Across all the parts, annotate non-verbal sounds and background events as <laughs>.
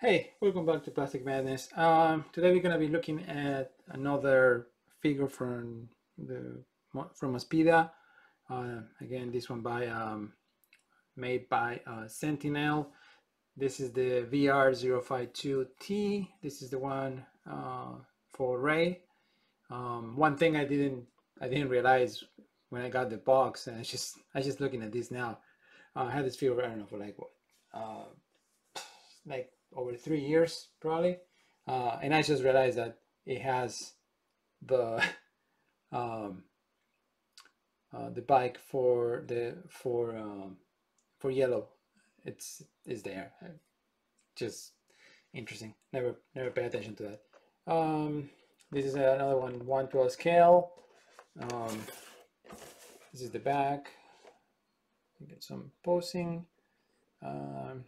Hey, welcome back to Plastik Madness. Um, today we're gonna be looking at another figure from the from Mospeada. Uh, again, this one by um, made by uh, Sentinel. This is the VR052T. This is the one uh, for Ray. Um, one thing I didn't I didn't realize when I got the box, and I just I just looking at this now. Uh, I had this figure I don't know for like what uh, like over three years probably. Uh, and I just realized that it has the <laughs> um, uh, the bike for the for um, for Yellow. It's is there. Just interesting. Never never pay attention to that. Um, this is another one 112 scale um, this is the back. Get some posing. Um,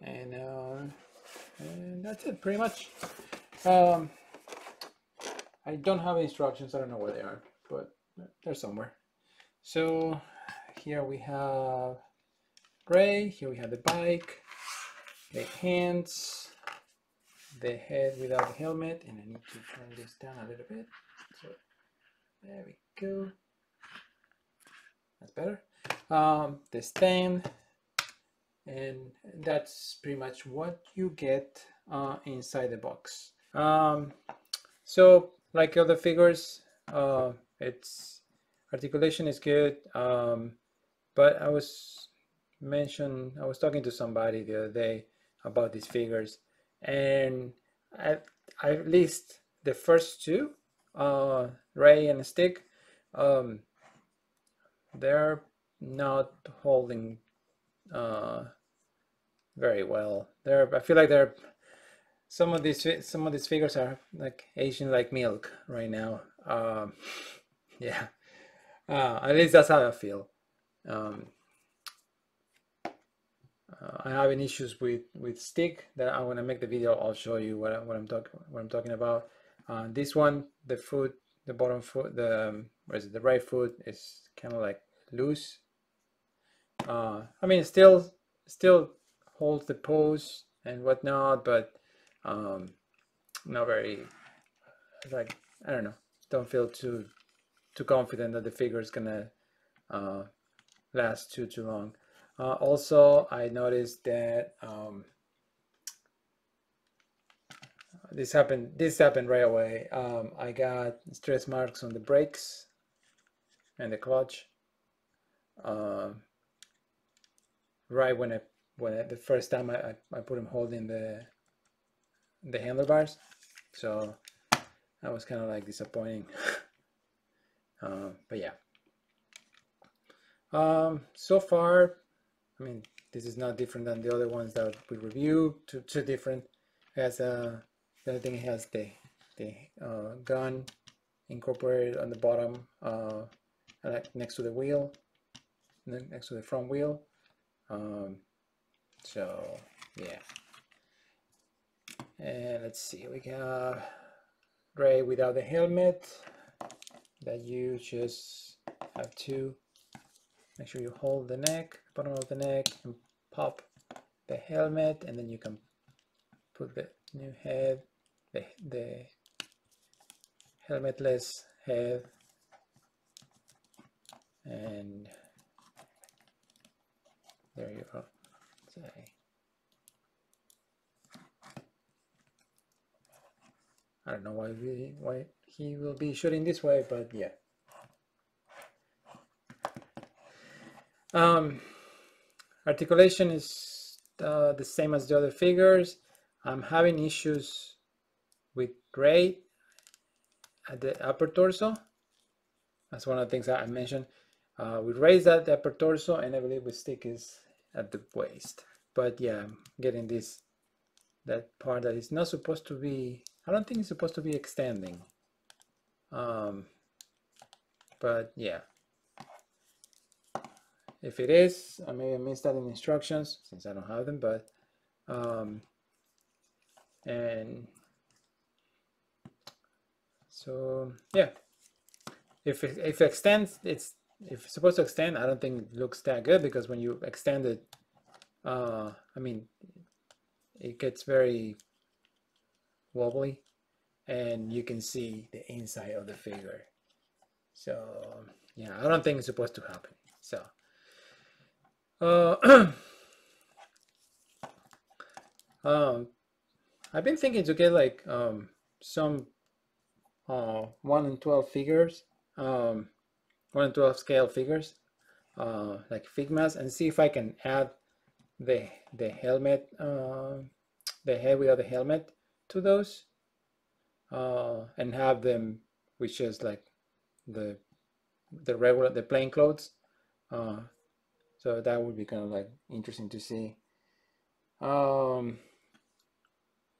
and uh, and that's it pretty much. Um, I don't have instructions. I don't know where they are but they're somewhere. So here we have Ray here we have the bike the hands the head without the helmet and I need to turn this down a little bit. So there we go. That's better. Um, the stand and that's pretty much what you get uh, inside the box. Um, so like other figures uh, its articulation is good um, but I was mentioned I was talking to somebody the other day about these figures. And at, at least the first two uh, Ray and Stick um, they're not holding uh, very well. They're I feel like they're some of these some of these figures are like Asian like milk right now. Um, <laughs> yeah, uh, at least that's how I feel. Um, uh, I'm having issues with with Stick that I want to make the video. I'll show you what, I, what I'm talking what I'm talking about. Uh, this one, the foot, the bottom foot, the um, where is it? The right foot is kind of like loose uh, I mean, still, still holds the pose and whatnot, but um, not very like I don't know. Don't feel too too confident that the figure is gonna uh, last too too long. Uh, also, I noticed that um, this happened. This happened right away. Um, I got stress marks on the brakes and the clutch. Um, right when I when I, the first time I, I, put him holding the the handlebars. So that was kind of like disappointing. Uh, <laughs> but yeah. Um, so far I mean this is not different than the other ones that we reviewed two, two different. It has uh, the other thing has the the uh, gun incorporated on the bottom uh, next to the wheel next to the front wheel um, so yeah. And let's see, we got Ray without the helmet that you just have to make sure you hold the neck, bottom of the neck and pop the helmet and then you can put the new head, the, the helmetless head and there you go. Say. I don't know why we why he will be shooting this way, but yeah. Um, articulation is uh, the same as the other figures. I'm having issues with Ray at the upper torso. That's one of the things that I mentioned. Uh, we raise that the upper torso and I believe we Stick is at the waist. But yeah getting this that part that is not supposed to be I don't think it's supposed to be extending. Um, but yeah. If it is I may have missed that in instructions since I don't have them but um, and so yeah. If it, if it extends it's if it's supposed to extend, I don't think it looks that good because when you extend it, uh, I mean, it gets very wobbly and you can see the inside of the figure. So yeah I don't think it's supposed to happen. So uh, <clears throat> um, I've been thinking to get like um, some uh, 1 in 12 figures um, 1 in 12 scale figures uh, like Figmas and see if I can add the the helmet uh, the head without the helmet to those uh, and have them which is like the the regular the plain clothes uh, so that would be kind of like interesting to see. Um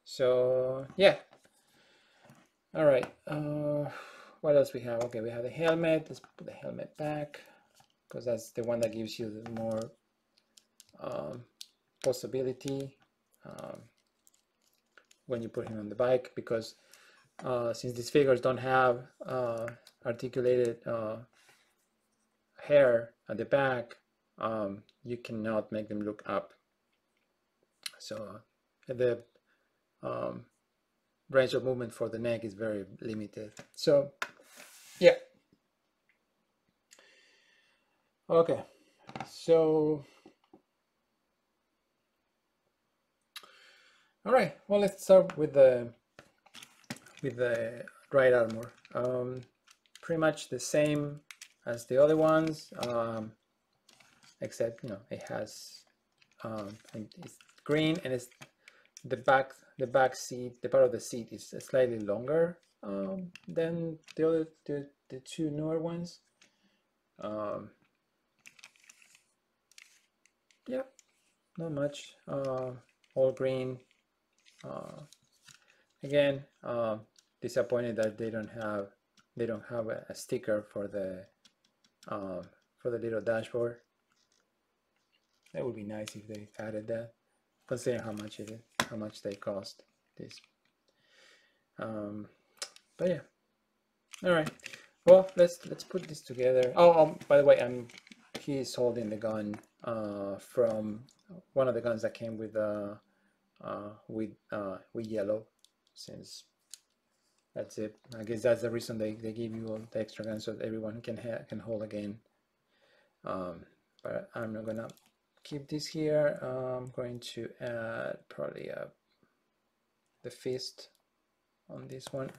so yeah. All right uh what else we have? Okay we have the helmet. Let's put the helmet back because that's the one that gives you the more um, possibility um, when you put him on the bike because uh, since these figures don't have uh, articulated uh, hair at the back um, you cannot make them look up. So the um, range of movement for the neck is very limited. So yeah. Okay. So all right. Well let's start with the with the ride armor. Um, pretty much the same as the other ones um, except you know it has um, it's green and it's the back the back seat the part of the seat is slightly longer um, than the other the, the two newer ones. Um, yeah not much. Uh, all green. Uh, again uh, disappointed that they don't have they don't have a, a sticker for the um, for the little dashboard. That would be nice if they added that considering how much it is how much they cost this. Um, but yeah. All right well let's let's put this together. Oh um, by the way I'm he's holding the gun uh, from one of the guns that came with uh, uh, with uh, with Yellow since that's it. I guess that's the reason they, they give you all the extra guns so everyone can can hold again. Um, but I'm not gonna keep this here. I'm going to add probably a, uh, the fist on this one.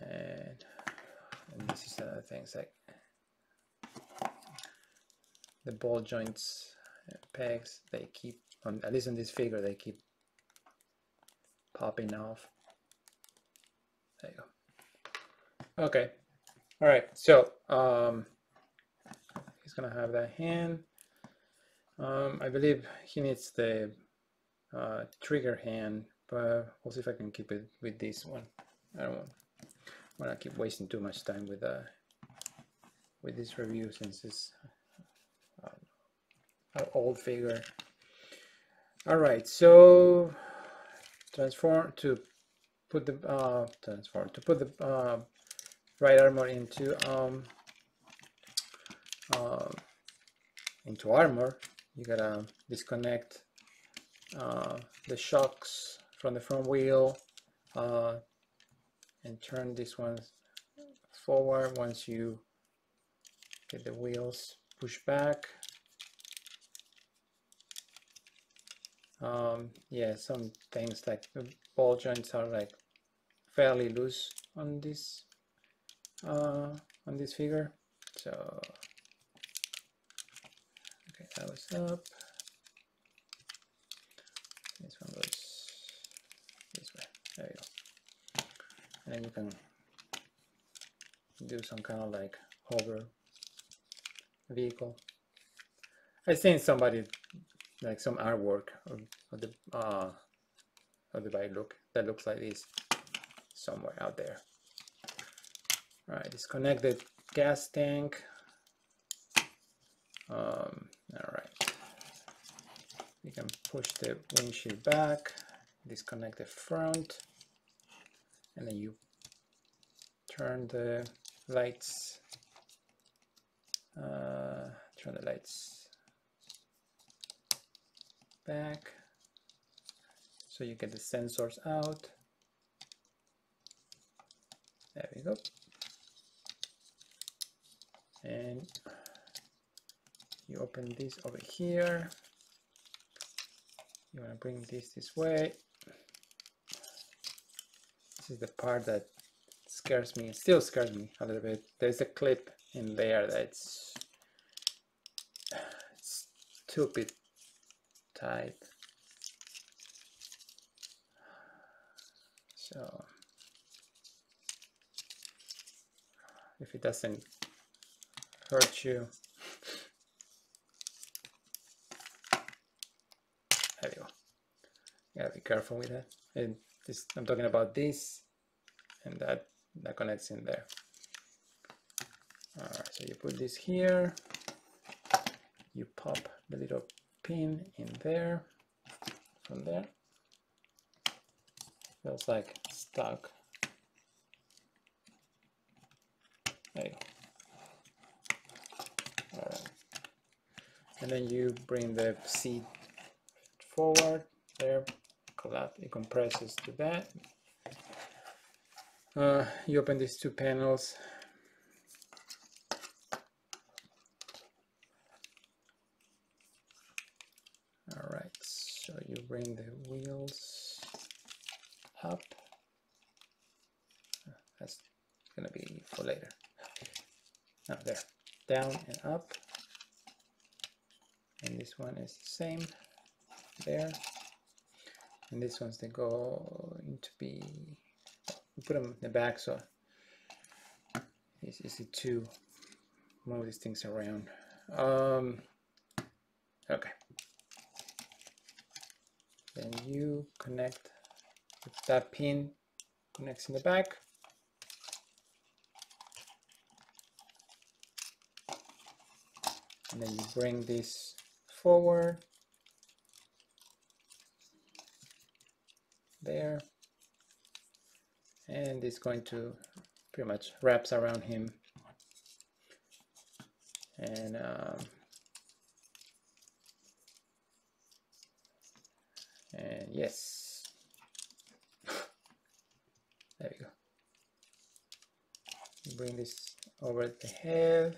And, and this is another thing like the ball joints pegs they keep on at least in this figure they keep popping off. There you go. Okay. All right. So um he's gonna have that hand um i believe he needs the uh, trigger hand but we'll see if i can keep it with this one i don't want to keep wasting too much time with uh with this review since it's an old figure. All right, so transform to put the uh, transform to put the uh, ride armor into um, uh, into armor. You gotta disconnect uh, the shocks from the front wheel uh, and turn this one forward once you get the wheels pushed back um, yeah some things like the ball joints are like fairly loose on this uh, on this figure so that was up this one goes this way there you go and then you can do some kind of like hover vehicle I've seen somebody like some artwork of, of the uh, of the bike look that looks like this somewhere out there. All right, disconnect the gas tank. Um, all right, you can push the windshield back, disconnect the front, and then you turn the lights. Uh, turn the lights back. So you get the sensors out. There we go. And you open this over here. You want to bring this this way. This is the part that scares me, still scares me a little bit. There's a clip in there that's stupid tight. So if it doesn't hurt you, there you go. You gotta be careful with that. And this, I'm talking about this and that that connects in there. All right, so you put this here, you pop the little pin in there, from there. Feels like stuck. There you go. All right. And then you bring the seat forward there, collapse, it compresses to that. Uh, you open these two panels. All right, so you bring the wheels up. That's gonna be for later. Now there, down and up. And this one is the same there. And this one's they going to be we put them in the back so it's easy to move these things around. Um, okay. Then you connect that pin connects in the back. And then you bring this forward. There. And it's going to pretty much wraps around him. And um, and yes. <laughs> There we go. Bring this over the head.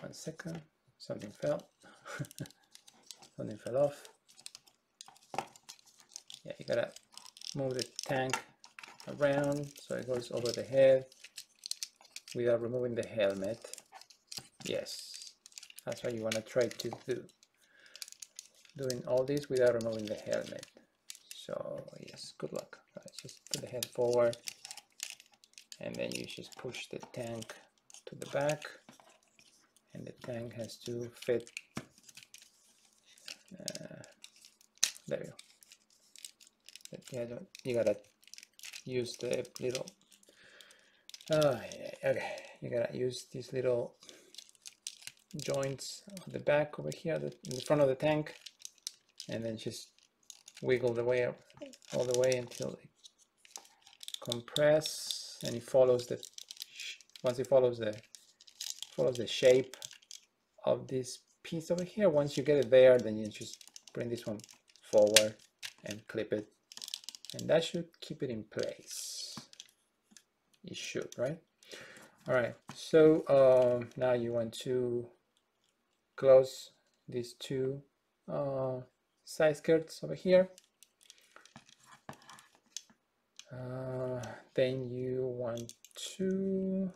One second. Something fell. <laughs> Something fell off yeah you gotta move the tank around so it goes over the head without removing the helmet. Yes, that's what you want to try to do. Doing all this without removing the helmet. So yes, good luck. Let's just put the head forward and then you just push the tank to the back and the tank has to fit uh, there you go you gotta, you gotta use the little ah, yeah, okay. You gotta use these little joints on the back over here the, in the front of the tank and then just wiggle the way up all the way until it compress and it follows the once it follows the follows the shape of this piece over here once you get it there then you just bring this one forward and clip it and that should keep it in place. It should right? All right so um, now you want to close these two uh, side skirts over here. Uh, then you want to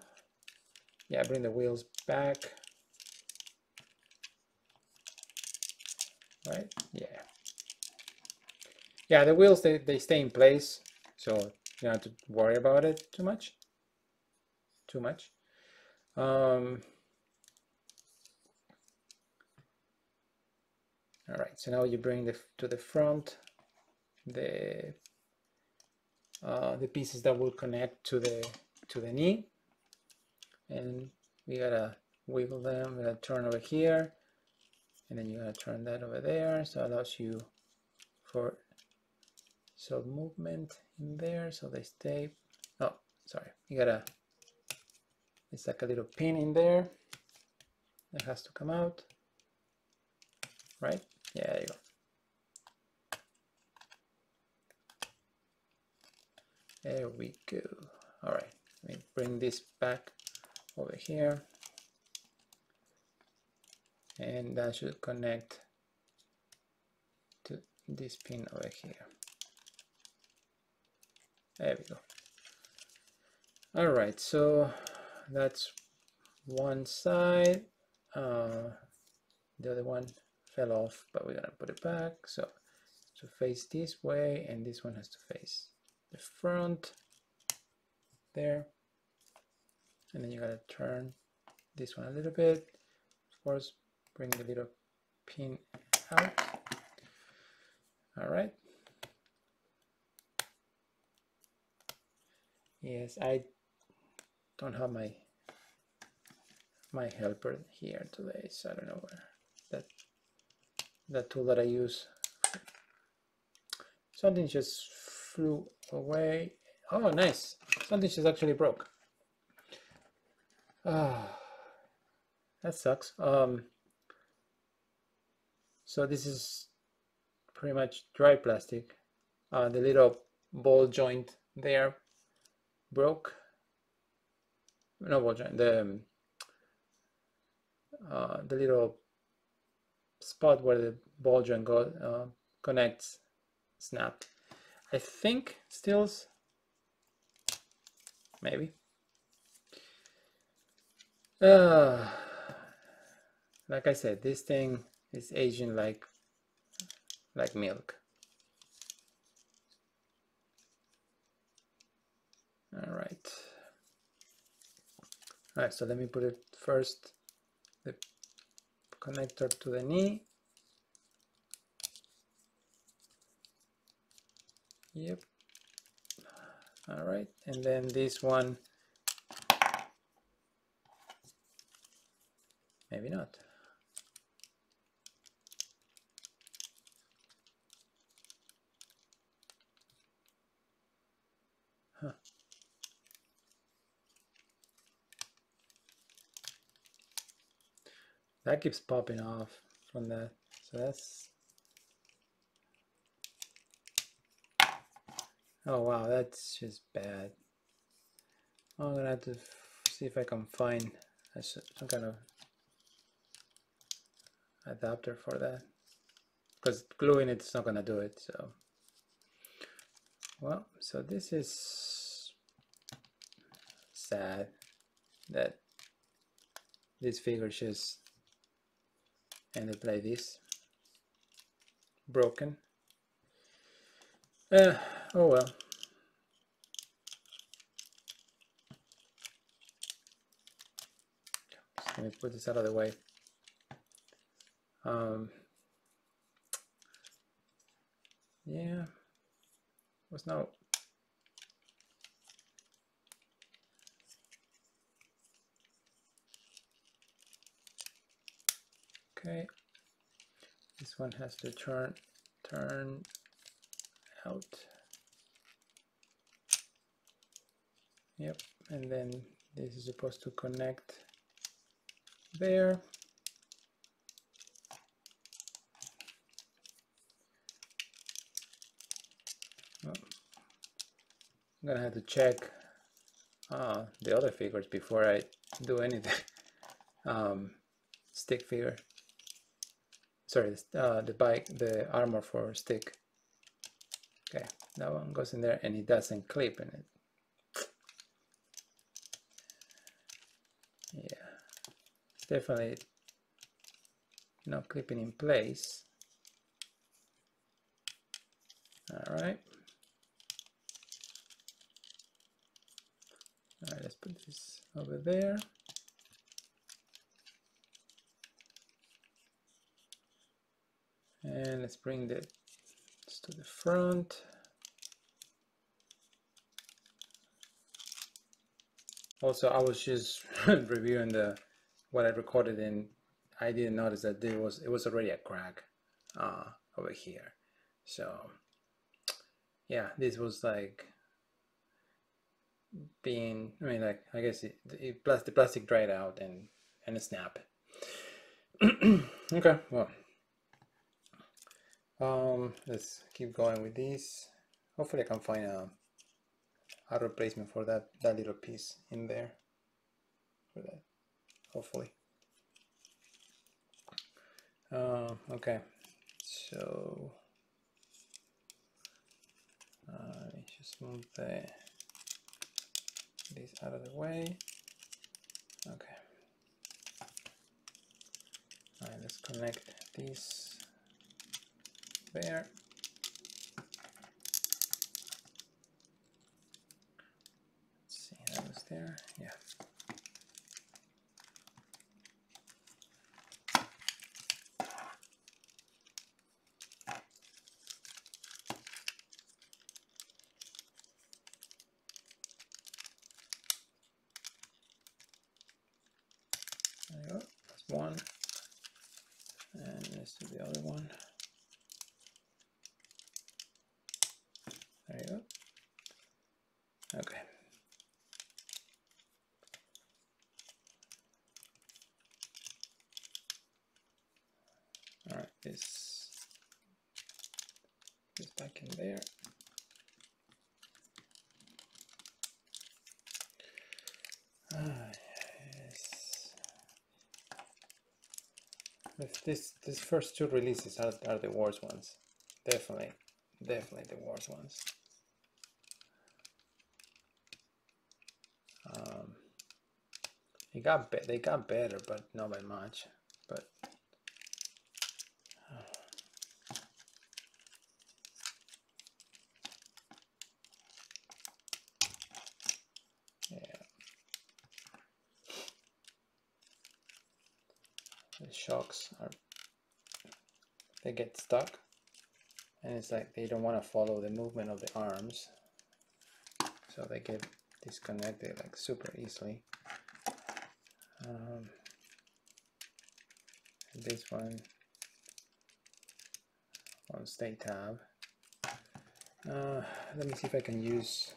yeah bring the wheels back. Right? Yeah yeah, the wheels, they, they stay in place, so you don't have to worry about it too much. Too much. Um, all right, so now you bring the to the front the uh, the pieces that will connect to the to the knee, and we gotta wiggle them. We gotta turn over here, and then you gotta turn that over there. So it allows you for so movement in there so they stay oh sorry you gotta it's like a little pin in there that has to come out right? Yeah, there you go. There we go. All right, let me bring this back over here. And that should connect to this pin over here. There we go. All right, so that's one side. Uh, the other one fell off, but we're gonna put it back. So to face this way, and this one has to face the front there. And then you gotta turn this one a little bit. Of course, bring the little pin out. All right. Yes, I don't have my my helper here today, so I don't know where that that tool that I use. Something just flew away. Oh, nice. Something just actually broke. Ah, that sucks. Um, so this is pretty much dry plastic. Uh, the little ball joint there broke. No ball joint. The uh, the little spot where the ball joint go, uh, connects snapped. I think stills, maybe. Uh, like I said, this thing is aging like like milk. All right. All right, so let me put it first, the connector to the knee. Yep. All right, and then this one, maybe not. Huh. That keeps popping off from that, so that's Oh wow, that's just bad. I'm gonna have to see if I can find some kind of adapter for that because gluing it's not gonna do it so well so this is sad that this figure just ended like this broken uh, oh well. Let me put this out of the way. Um, yeah, was no. Okay, this one has to turn turn out. Yep, and then this is supposed to connect there. I'm gonna have to check uh, the other figures before I do anything. <laughs> um, Stick figure. Sorry, uh, the bike, the armor for Stick. Okay, that one goes in there and it doesn't clip in it. Yeah, it's definitely not clipping in place. All right. All right, let's put this over there. And let's bring the to the front. Also, I was just <laughs> reviewing the what I recorded and I didn't notice that there was it was already a crack uh, over here. So yeah, this was like being I mean like I guess it, it plus the plastic dried out and and a snap <clears throat> okay, well Um, let's keep going with this. Hopefully I can find a, a replacement for that, that little piece in there. For that, hopefully. Uh, okay, so uh, let me just move the this out of the way. Okay. All right, let's connect this there. Let's see, that was there, yeah. There you go, that's one. And let's do the other one. There you go. Okay. All right, this back in there. Ah, yes. If this this first two releases are, are the worst ones. Definitely, definitely the worst ones. Um, it got they got better, but not by much. But yeah, the shocks are they get stuck, and it's like they don't want to follow the movement of the arms, so they get disconnected like super easily. Um, this one on stay tab. Uh, let me see if I can use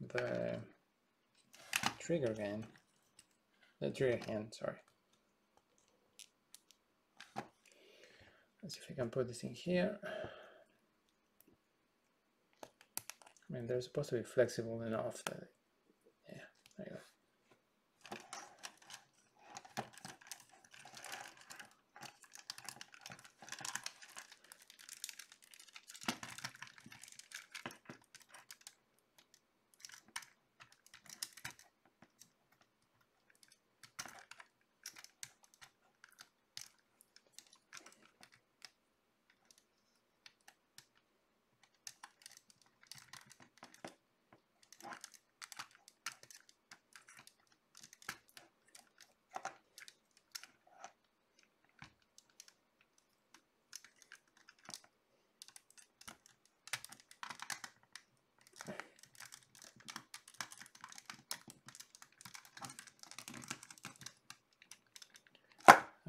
the trigger again. The trigger hand, sorry. Let's see if I can put this in here. I mean, they're supposed to be flexible enough that, yeah, there you go.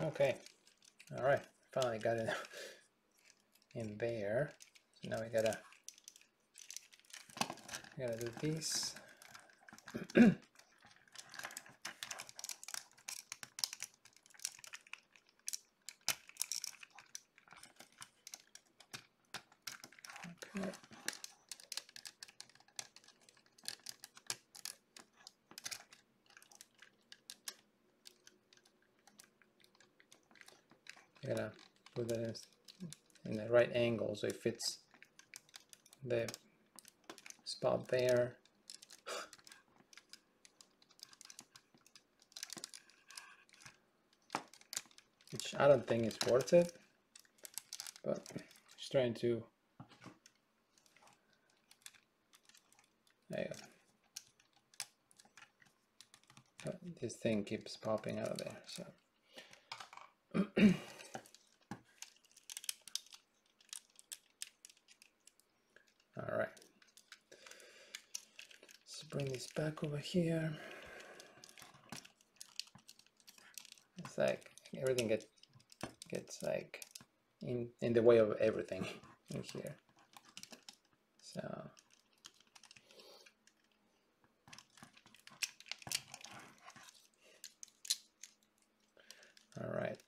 Okay, all right, finally got it <laughs> in there. So now we gotta, we gotta do this. <clears throat> okay. You gotta put it in, in the right angle so it fits the spot there. Which I don't think is worth it, but just trying to. There this thing keeps popping out of there, so. <clears throat> All right. Let's bring this back over here. It's like everything gets gets like in in the way of everything <laughs> in here. So all right,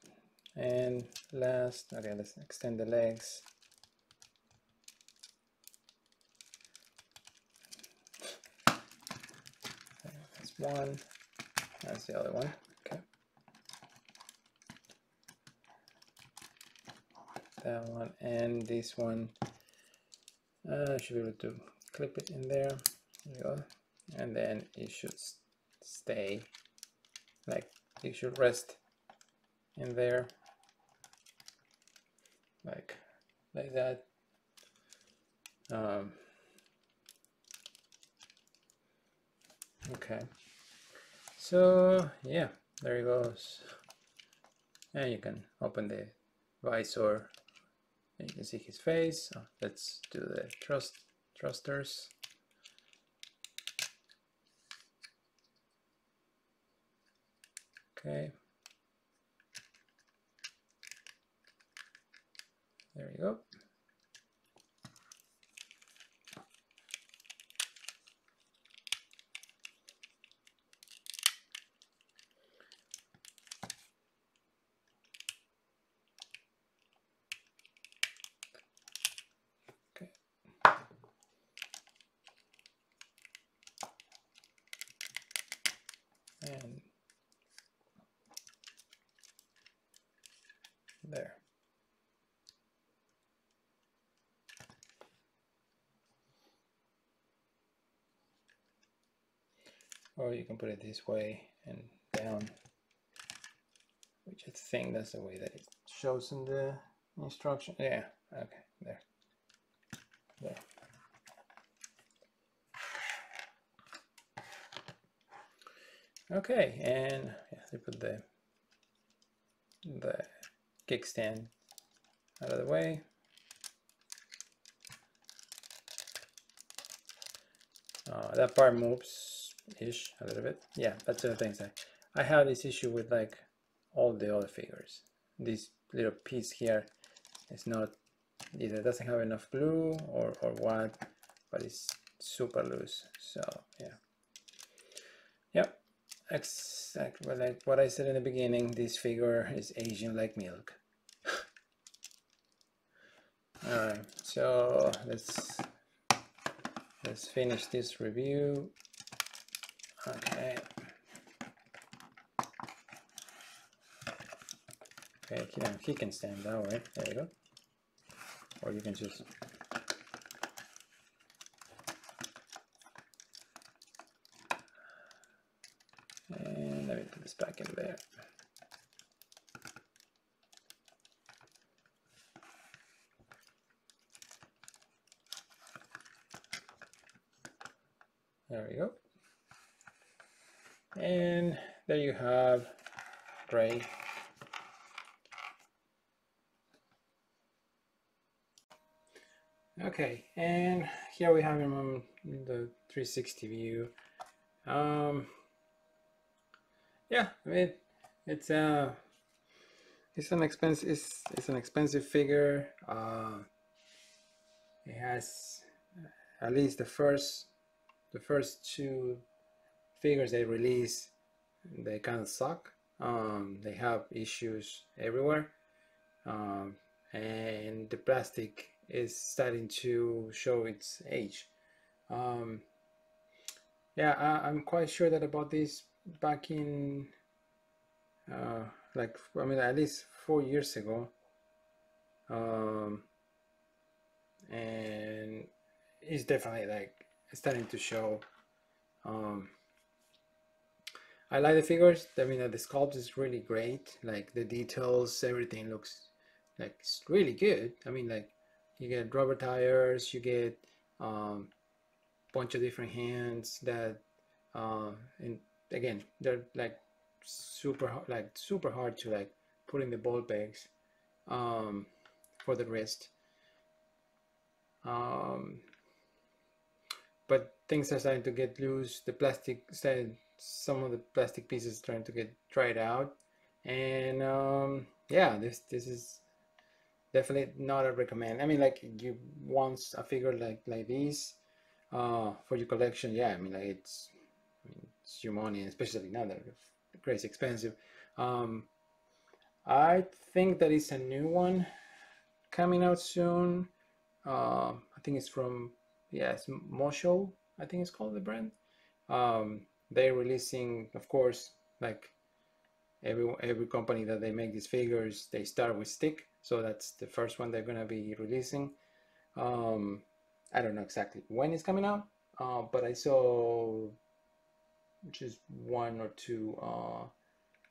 and last okay let's extend the legs that's one. That's the other one. Okay. That one and this one. Uh, should be able to clip it in there. there you go. And then it should stay. Like it should rest in there. Like like that. Um, okay so yeah there it goes. And you can open the visor. You can see his face. Oh, let's do the trust thrusters okay. There you go and there. Or you can put it this way and down, which I think that's the way that it shows in the instruction. Yeah, okay, there. There. Okay, and yeah, they put the the kickstand out of the way. Uh, that part moves ish a little bit. Yeah, that's the thing. I, have this issue with like all the other figures. This little piece here is not either doesn't have enough glue or, or what, but it's super loose. So yeah. Yep, exactly like what I said in the beginning, this figure is Asian like milk. <laughs> Alright, so let's let's finish this review. Okay. Okay, he can, stand that way. There you go. Or you can just and let me put this back in. There we go. And there you have Ray. Okay, and here we have him on the 360 view. Um, yeah, I mean, it's uh, it's an expensive, it's, it's an expensive figure. Uh, it has at least the first, the first two figures they release, they kind of suck. Um, they have issues everywhere, um, and the plastic is starting to show its age. Um, yeah, I, I'm quite sure that about this back in uh, like I mean at least four years ago um, and it's definitely like starting to show um, I like the figures. I mean the sculpt is really great. Like the details everything looks like it's really good. I mean like you get rubber tires you get um, bunch of different hands that uh, and again they're like super like super hard to like put in the ball bags um, for the wrist. Um, but things are starting to get loose. The plastic some of the plastic pieces trying to get dried out. And um, yeah this this is definitely not a recommend I mean like you want a figure like like this uh, for your collection yeah I mean like it's it's your money, especially now that it's crazy expensive. Um, I think that is a new one coming out soon. Uh, I think it's from yes, Mosho. I think it's called the brand. Um, they're releasing, of course, like every every company that they make these figures, they start with Stick. So that's the first one they're gonna be releasing. Um, I don't know exactly when it's coming out, uh, but I saw just one or two uh,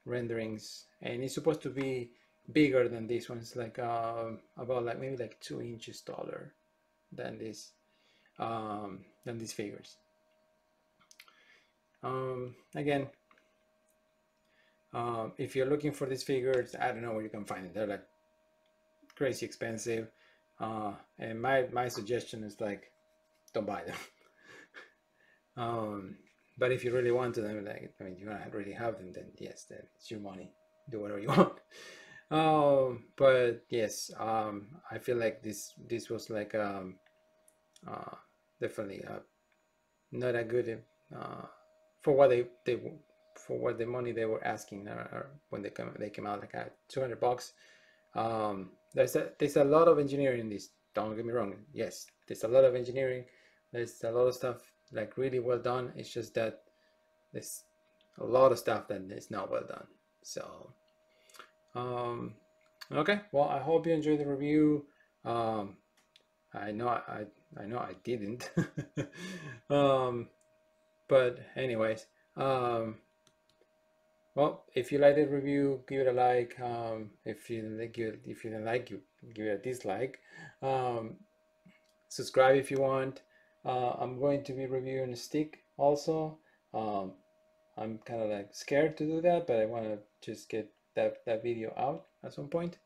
renderings, and it's supposed to be bigger than this one. It's like uh, about like maybe like two inches taller than this um, than these figures. Um, again, um, if you're looking for these figures, I don't know where you can find it. They're like crazy expensive. Uh, and my, my suggestion is like, don't buy them. <laughs> um, but if you really want them, like, I mean, you don't really have them, then yes, then it's your money. Do whatever you <laughs> want. Um, but yes, um, I feel like this, this was like, um, uh, definitely, uh, not a good, uh, for what they, they for what the money they were asking uh, when they come they came out like at 200 bucks um, there's a there's a lot of engineering in this. Don't get me wrong. Yes there's a lot of engineering. There's a lot of stuff like really well done. It's just that there's a lot of stuff that is not well done. So um, okay. Well i hope you enjoyed the review. Um, i know i i know i didn't. <laughs> Um, but anyways um, well if you like the review give it a like um, if you didn't like it if you don't like you give it a dislike. Um, subscribe if you want. Uh, I'm going to be reviewing a Stick also. Um, I'm kind of like scared to do that but I want to just get that, that video out at some point.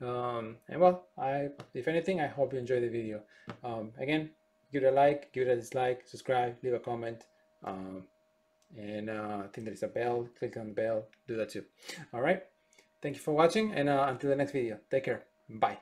Um, and well I if anything I hope you enjoy the video. Um, again give it a like give it a dislike subscribe leave a comment. Um, and uh, I think there is a bell. Click on the bell. Do that too. All right. Thank you for watching and uh, until the next video. Take care. Bye